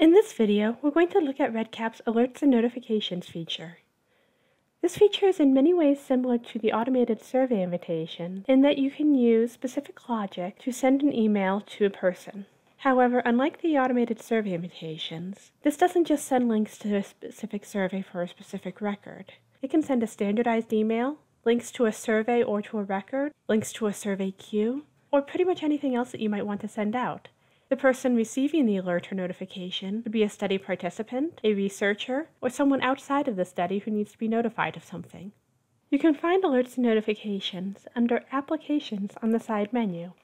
In this video, we're going to look at REDCap's Alerts and Notifications feature. This feature is in many ways similar to the automated survey invitation in that you can use specific logic to send an email to a person. However, unlike the automated survey invitations, this doesn't just send links to a specific survey for a specific record. It can send a standardized email, links to a survey or to a record, links to a survey queue, or pretty much anything else that you might want to send out. The person receiving the alert or notification could be a study participant, a researcher, or someone outside of the study who needs to be notified of something. You can find alerts and notifications under Applications on the side menu.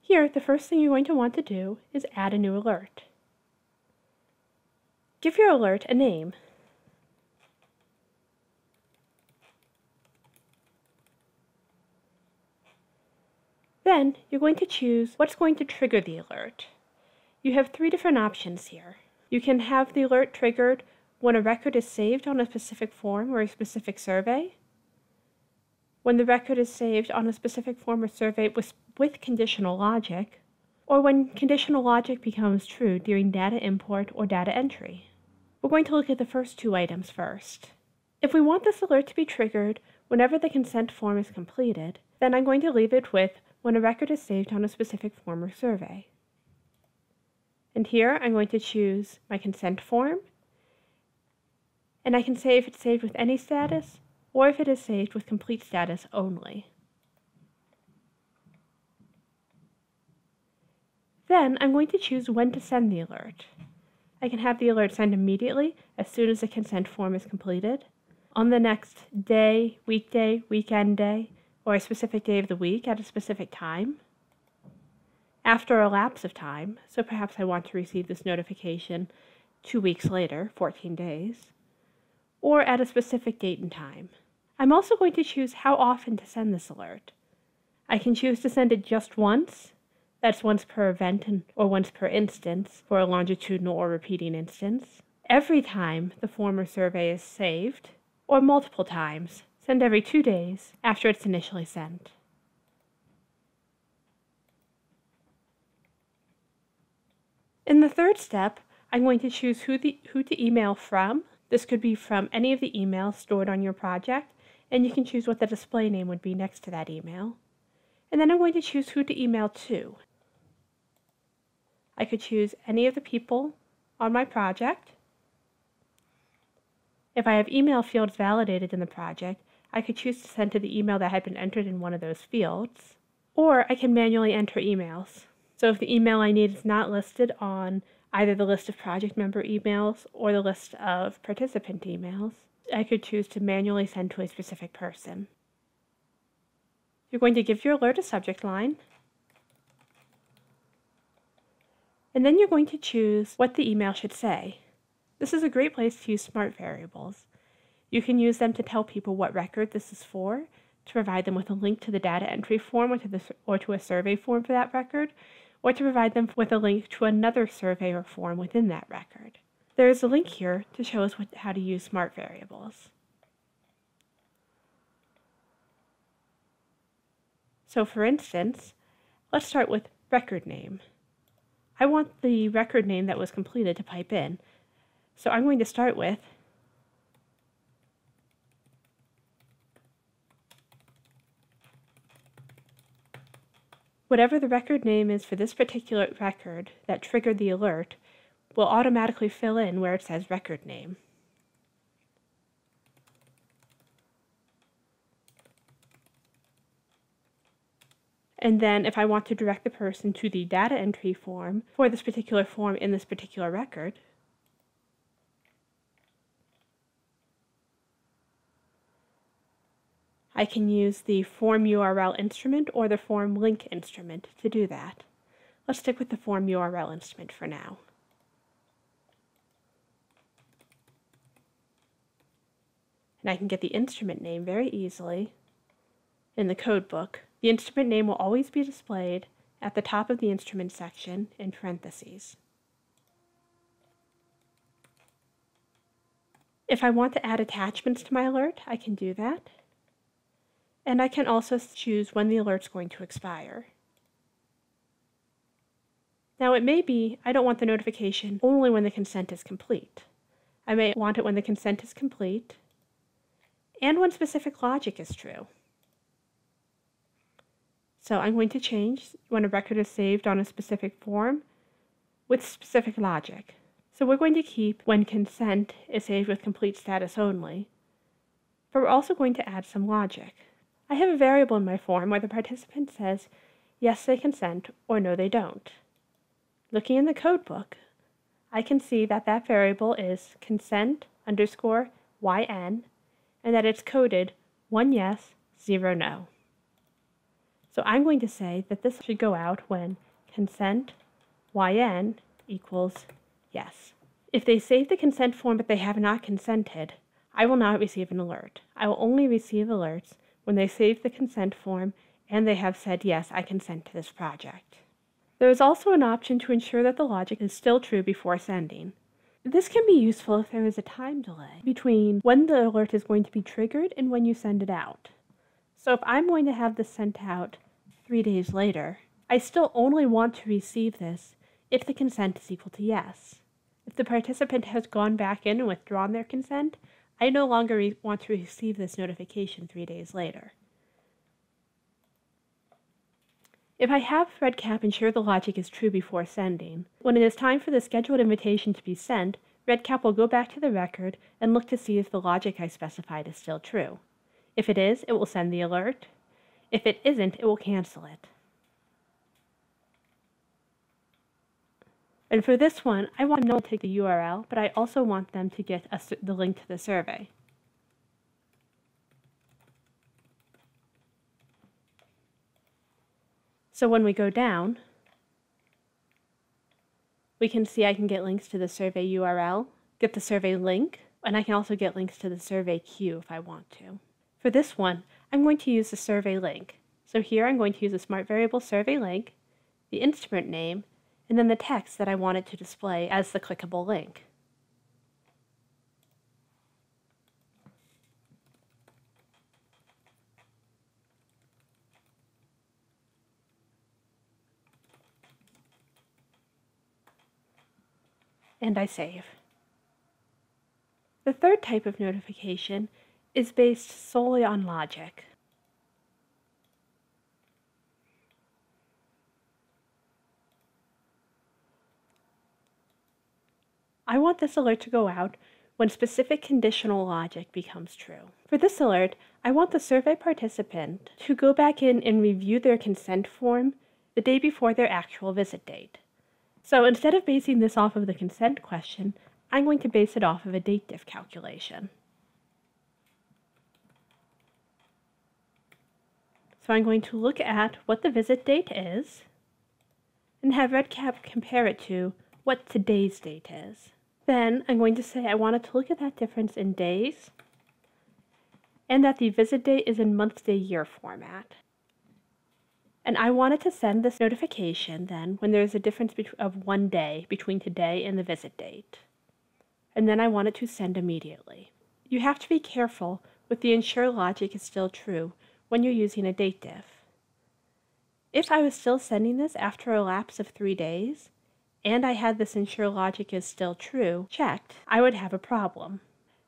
Here, the first thing you're going to want to do is add a new alert. Give your alert a name. Then you're going to choose what's going to trigger the alert. You have three different options here. You can have the alert triggered when a record is saved on a specific form or a specific survey, when the record is saved on a specific form or survey with, with conditional logic, or when conditional logic becomes true during data import or data entry. We're going to look at the first two items first. If we want this alert to be triggered whenever the consent form is completed, then I'm going to leave it with when a record is saved on a specific form or survey. And here I'm going to choose my consent form, and I can say if it's saved with any status or if it is saved with complete status only. Then I'm going to choose when to send the alert. I can have the alert sent immediately as soon as the consent form is completed, on the next day, weekday, weekend day, or a specific day of the week at a specific time. After a lapse of time, so perhaps I want to receive this notification two weeks later, 14 days, or at a specific date and time. I'm also going to choose how often to send this alert. I can choose to send it just once, that's once per event and, or once per instance for a longitudinal or repeating instance, every time the former survey is saved, or multiple times, Send every two days after it's initially sent. In the third step, I'm going to choose who, the, who to email from. This could be from any of the emails stored on your project, and you can choose what the display name would be next to that email. And then I'm going to choose who to email to. I could choose any of the people on my project. If I have email fields validated in the project, I could choose to send to the email that had been entered in one of those fields, or I can manually enter emails. So if the email I need is not listed on either the list of project member emails or the list of participant emails, I could choose to manually send to a specific person. You're going to give your alert a subject line, and then you're going to choose what the email should say. This is a great place to use smart variables. You can use them to tell people what record this is for, to provide them with a link to the data entry form or to, the, or to a survey form for that record, or to provide them with a link to another survey or form within that record. There is a link here to show us what, how to use smart variables. So for instance, let's start with record name. I want the record name that was completed to pipe in. So I'm going to start with Whatever the record name is for this particular record that triggered the alert will automatically fill in where it says record name. And then if I want to direct the person to the data entry form for this particular form in this particular record, I can use the form URL instrument or the form link instrument to do that. Let's stick with the form URL instrument for now. And I can get the instrument name very easily in the code book. The instrument name will always be displayed at the top of the instrument section in parentheses. If I want to add attachments to my alert, I can do that and I can also choose when the alert's going to expire. Now it may be I don't want the notification only when the consent is complete. I may want it when the consent is complete and when specific logic is true. So I'm going to change when a record is saved on a specific form with specific logic. So we're going to keep when consent is saved with complete status only, but we're also going to add some logic. I have a variable in my form where the participant says yes they consent or no they don't. Looking in the codebook, I can see that that variable is consent underscore yn and that it's coded one yes, zero no. So I'm going to say that this should go out when consent yn equals yes. If they save the consent form but they have not consented, I will not receive an alert. I will only receive alerts when they save the consent form and they have said, yes, I consent to this project. There is also an option to ensure that the logic is still true before sending. This can be useful if there is a time delay between when the alert is going to be triggered and when you send it out. So if I'm going to have this sent out three days later, I still only want to receive this if the consent is equal to yes. If the participant has gone back in and withdrawn their consent, I no longer want to receive this notification three days later. If I have REDCap ensure the logic is true before sending, when it is time for the scheduled invitation to be sent, REDCap will go back to the record and look to see if the logic I specified is still true. If it is, it will send the alert. If it isn't, it will cancel it. And for this one, I want them to take the URL, but I also want them to get a, the link to the survey. So when we go down, we can see I can get links to the survey URL, get the survey link, and I can also get links to the survey queue if I want to. For this one, I'm going to use the survey link. So here I'm going to use a smart variable survey link, the instrument name, and then the text that I want it to display as the clickable link. and I save. The third type of notification is based solely on logic. I want this alert to go out when specific conditional logic becomes true. For this alert, I want the survey participant to go back in and review their consent form the day before their actual visit date. So instead of basing this off of the consent question, I'm going to base it off of a date diff calculation. So I'm going to look at what the visit date is and have REDCap compare it to what today's date is. Then I'm going to say I wanted to look at that difference in days and that the visit date is in month, day, year format. And I wanted to send this notification then when there's a difference of one day between today and the visit date. And then I wanted to send immediately. You have to be careful with the ensure logic is still true when you're using a date diff. If I was still sending this after a lapse of three days, and I had this ensure logic is still true checked, I would have a problem.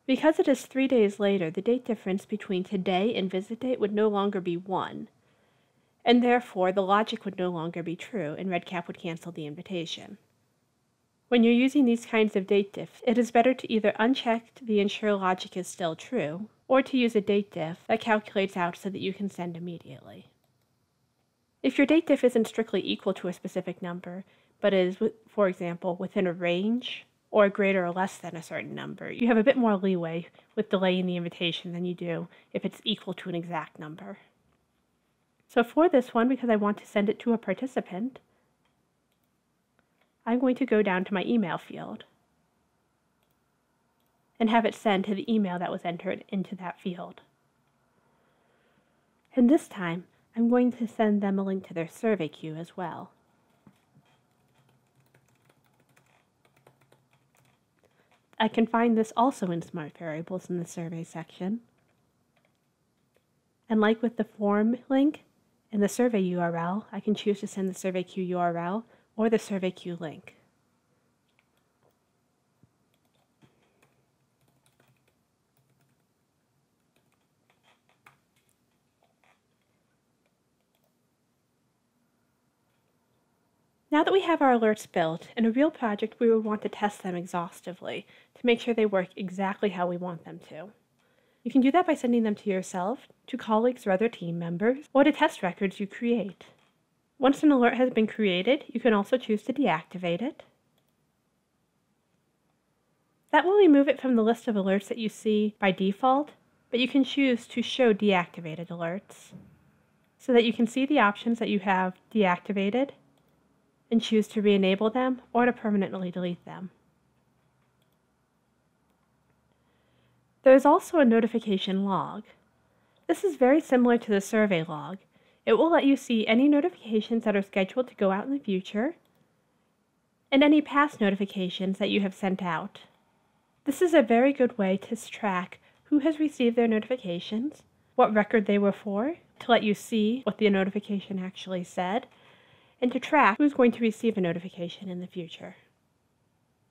Because it is three days later, the date difference between today and visit date would no longer be 1, and therefore the logic would no longer be true and REDCap would cancel the invitation. When you're using these kinds of date diffs, it is better to either uncheck the ensure logic is still true, or to use a date diff that calculates out so that you can send immediately. If your date diff isn't strictly equal to a specific number, but is, for example, within a range or greater or less than a certain number, you have a bit more leeway with delaying the invitation than you do if it's equal to an exact number. So for this one, because I want to send it to a participant, I'm going to go down to my email field and have it send to the email that was entered into that field. And this time, I'm going to send them a link to their survey queue as well. I can find this also in Smart Variables in the survey section. And like with the form link, in the survey URL, I can choose to send the survey queue URL or the survey queue link. Now that we have our alerts built, in a real project we would want to test them exhaustively to make sure they work exactly how we want them to. You can do that by sending them to yourself, to colleagues or other team members, or to test records you create. Once an alert has been created, you can also choose to deactivate it. That will remove it from the list of alerts that you see by default, but you can choose to show deactivated alerts so that you can see the options that you have deactivated and choose to re-enable them or to permanently delete them. There is also a notification log. This is very similar to the survey log. It will let you see any notifications that are scheduled to go out in the future and any past notifications that you have sent out. This is a very good way to track who has received their notifications, what record they were for, to let you see what the notification actually said, and to track who's going to receive a notification in the future.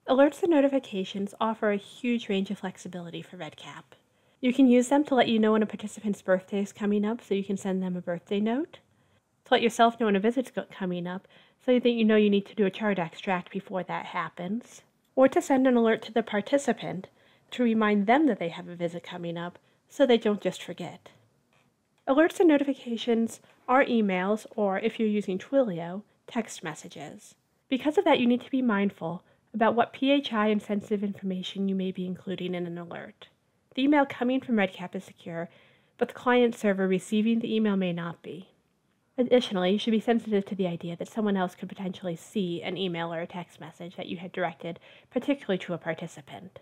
Alerts and notifications offer a huge range of flexibility for REDCap. You can use them to let you know when a participant's birthday is coming up so you can send them a birthday note, to let yourself know when a visit's coming up so that you know you need to do a chart extract before that happens, or to send an alert to the participant to remind them that they have a visit coming up so they don't just forget. Alerts and notifications are emails, or if you're using Twilio, text messages. Because of that, you need to be mindful about what PHI and sensitive information you may be including in an alert. The email coming from REDCap is secure, but the client server receiving the email may not be. Additionally, you should be sensitive to the idea that someone else could potentially see an email or a text message that you had directed, particularly to a participant.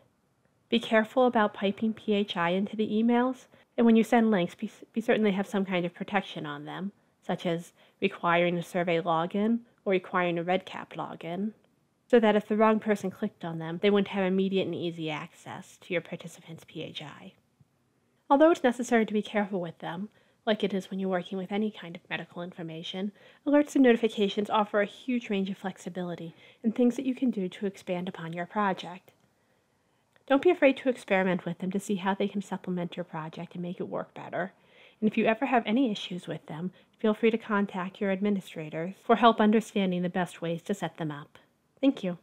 Be careful about piping PHI into the emails, and when you send links, be, be certain they have some kind of protection on them, such as requiring a survey login or requiring a REDCap login, so that if the wrong person clicked on them, they wouldn't have immediate and easy access to your participant's PHI. Although it's necessary to be careful with them, like it is when you're working with any kind of medical information, alerts and notifications offer a huge range of flexibility and things that you can do to expand upon your project. Don't be afraid to experiment with them to see how they can supplement your project and make it work better. And if you ever have any issues with them, feel free to contact your administrators for help understanding the best ways to set them up. Thank you.